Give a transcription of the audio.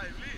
I leave.